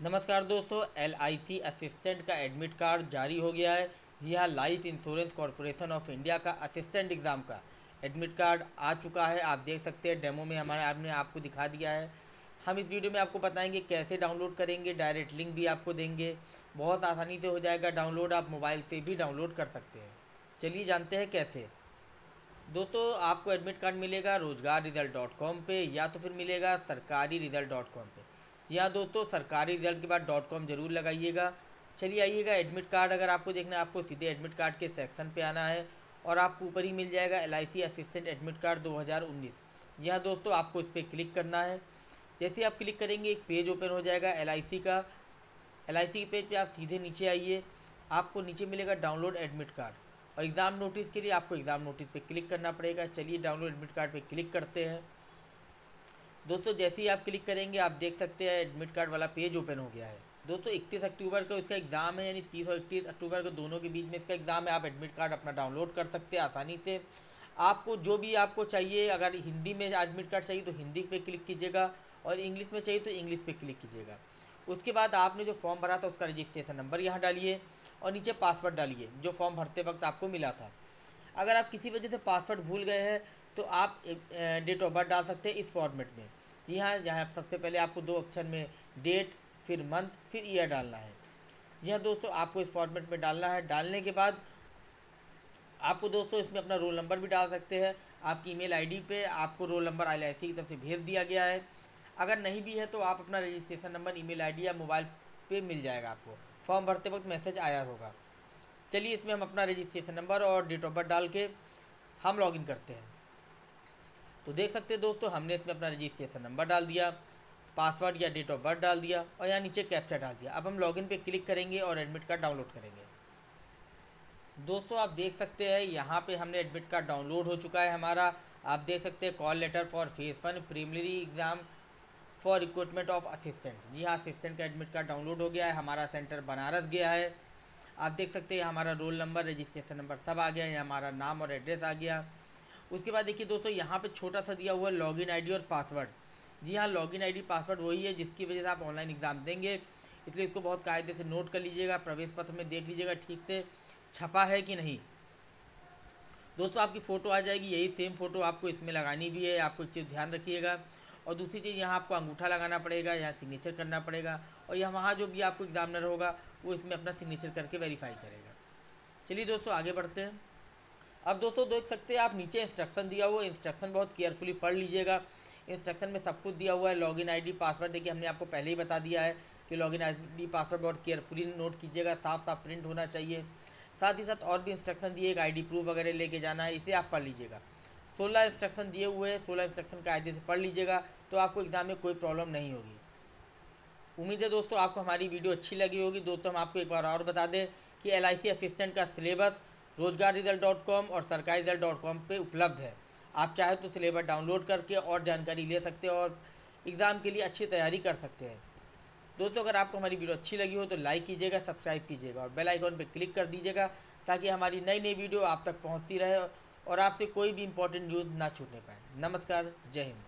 नमस्कार दोस्तों LIC assistant का एडमिट कार्ड जारी हो गया है। जी हाँ life insurance corporation of India का असिस्टेंट एग्ज़ाम का एडमिट कार्ड आ चुका है। आप देख सकते हैं डेमो में हमारे आपने आपको दिखा दिया है। हम इस वीडियो में आपको बताएँगे कैसे डाउनलोड करेंगे डायरेक्ट लिंक भी आपको देंगे। बहुत आसानी से हो जाएगा डाउनलोड आप मोबाइल से भी डाउनलोड कर सकते हैं। चलिए जानते हैं कैसे। दोस्तों, आपको एडमिट कार्ड मिलेगा रोज़गार रिज़ल्ट डॉट कॉम पर या तो फिर मिलेगा सरकारी रिज़ल्ट डॉट कॉम पर हाँ दोस्तों, सरकारी रिज़ल्ट के बाद डॉट कॉम ज़रूर लगाइएगा। चलिए आइएगा एडमिट कार्ड अगर आपको देखना है, आपको सीधे एडमिट कार्ड के सेक्शन पे आना है और आपको ऊपर ही मिल जाएगा LIC असिस्टेंट एडमिट कार्ड 2019 जी हाँ दोस्तों, आपको इस पर क्लिक करना है। जैसे आप क्लिक करेंगे, एक पेज ओपन हो जाएगा LIC का। LIC के पेज पर आप सीधे नीचे आइए। आपको नीचे मिलेगा डाउनलोड एडमिट कार्ड और एग्ज़ाम नोटिस के लिए आपको एग्ज़ाम नोटिस पे क्लिक करना पड़ेगा। चलिए डाउनलोड एडमिट कार्ड पे क्लिक करते हैं। दोस्तों, जैसे ही आप क्लिक करेंगे, आप देख सकते हैं एडमिट कार्ड वाला पेज ओपन हो गया है। दोस्तों, इकतीस अक्टूबर को इसका एग्ज़ाम है, यानी तीस और इकतीस अक्टूबर को दोनों के बीच में इसका एग्ज़ाम है। आप एडमिट कार्ड अपना डाउनलोड कर सकते हैं आसानी से। आपको जो भी आपको चाहिए, अगर हिंदी में एडमिट कार्ड चाहिए तो हिंदी पे क्लिक कीजिएगा और इंग्लिश में चाहिए तो इंग्लिश पे क्लिक कीजिएगा। उसके बाद आपने जो फॉर्म भरा था, उसका रजिस्ट्रेशन नंबर यहाँ डालिए और नीचे पासवर्ड डालिए, जो फॉर्म भरते वक्त आपको मिला था। अगर आप किसी वजह से पासवर्ड भूल गए हैं तो आप डेट ऑफ़ बर्थ डाल सकते हैं इस फॉर्मेट में। जी हाँ जहाँ सबसे पहले आपको दो अक्षर में डेट फिर मंथ फिर ईयर डालना है। जी हाँ दोस्तों, आपको इस फॉर्मेट में डालना है। डालने के बाद आपको दोस्तों इसमें अपना रोल नंबर भी डाल सकते हैं। आपकी ईमेल आईडी पे आपको रोल नंबर आई की तरफ़ से भेज दिया गया है। अगर नहीं भी है तो आप अपना रजिस्ट्रेशन नंबर ईमेल आईडी या मोबाइल पे मिल जाएगा आपको। फॉर्म भरते वक्त मैसेज आया होगा। चलिए इसमें हम अपना रजिस्ट्रेशन नंबर और डेट ऑफ़ बर्थ डाल के हम लॉगिन करते हैं। तो देख सकते हैं दोस्तों, हमने इसमें अपना रजिस्ट्रेशन नंबर डाल दिया पासवर्ड या डेट ऑफ़ बर्थ डाल दिया और यहाँ नीचे कैप्चा डाल दिया। अब हम लॉगिन पे क्लिक करेंगे और एडमिट कार्ड डाउनलोड करेंगे। दोस्तों, आप देख सकते हैं, यहाँ पे हमने एडमिट कार्ड डाउनलोड हो चुका है हमारा। आप देख सकते हैं call letter for phase one preliminary exam for recruitment of assistant जी हाँ असिस्टेंट का एडमिट कार्ड डाउनलोड हो गया है, हमारा सेंटर बनारस गया है। आप देख सकते हैं हमारा रोल नंबर रजिस्ट्रेशन नंबर सब आ गया है हमारा नाम और एड्रेस आ गया। उसके बाद देखिए दोस्तों, यहाँ पे छोटा सा दिया हुआ है लॉगिन आईडी और पासवर्ड जी हाँ लॉगिन आईडी पासवर्ड वही है जिसकी वजह से आप ऑनलाइन एग्ज़ाम देंगे। इसलिए इसको बहुत कायदे से नोट कर लीजिएगा, प्रवेश पत्र में देख लीजिएगा, ठीक से छपा है कि नहीं। दोस्तों, आपकी फ़ोटो आ जाएगी, यही सेम फ़ोटो आपको इसमें लगानी भी है, आपको एक चीज़ ध्यान रखिएगा। और दूसरी चीज़, यहाँ आपको अंगूठा लगाना पड़ेगा, यहाँ सिग्नेचर करना पड़ेगा। और यहाँ वहाँ जो भी आपको एग्ज़ामिनर होगा, वो इसमें अपना सिग्नेचर करके वेरीफाई करेगा। चलिए दोस्तों, आगे बढ़ते हैं। अब दोस्तों देख सकते हैं, आप नीचे इंस्ट्रक्शन दिया हुआ है इंस्ट्रक्शन बहुत केयरफुली पढ़ लीजिएगा। इंस्ट्रक्शन में सब कुछ दिया हुआ है लॉगिन आईडी पासवर्ड देखिए हमने आपको पहले ही बता दिया है कि लॉगिन आईडी पासवर्ड बहुत केयरफुली नोट कीजिएगा साफ़ साफ़ प्रिंट होना चाहिए। साथ ही साथ और भी इंस्ट्रक्शन दिए, एक आई प्रूफ वगैरह लेके जाना है, इसे आप पढ़ लीजिएगा। सोलह इंस्ट्रक्शन दिए हुए हैं, सोलह इंस्ट्रक्शन कायदे से पढ़ लीजिएगा तो आपको एग्ज़ाम में कोई प्रॉब्लम नहीं होगी। उम्मीद है दोस्तों आपको हमारी वीडियो अच्छी लगी होगी। दोस्तों हम आपको एक बार और बता दें कि LIC असिस्टेंट का syllabus Rozgar result dot com और सरकारी रिज़ल्ट डॉट कॉम पर उपलब्ध है। आप चाहे तो सिलेबस डाउनलोड करके और जानकारी ले सकते हैं और एग्ज़ाम के लिए अच्छी तैयारी कर सकते हैं। दोस्तों, अगर आपको हमारी वीडियो अच्छी लगी हो तो लाइक कीजिएगा, सब्सक्राइब कीजिएगा और बेल आइकॉन पर क्लिक कर दीजिएगा ताकि हमारी नई नई वीडियो आप तक पहुँचती रहे और आपसे कोई भी इंपॉर्टेंट न्यूज़ ना छूटने पाए। नमस्कार, जय हिंद।